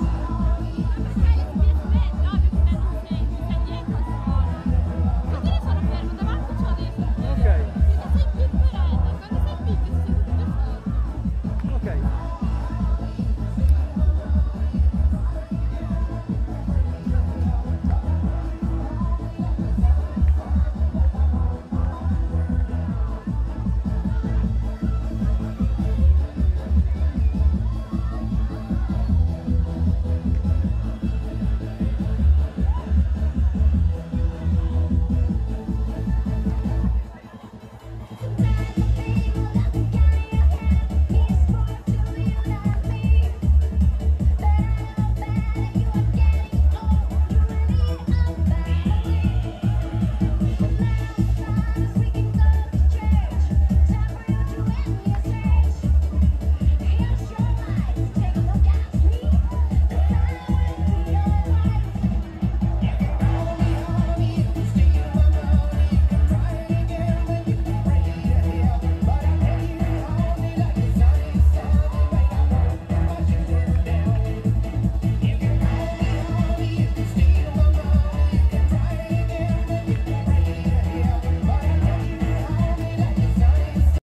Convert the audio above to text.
Wow.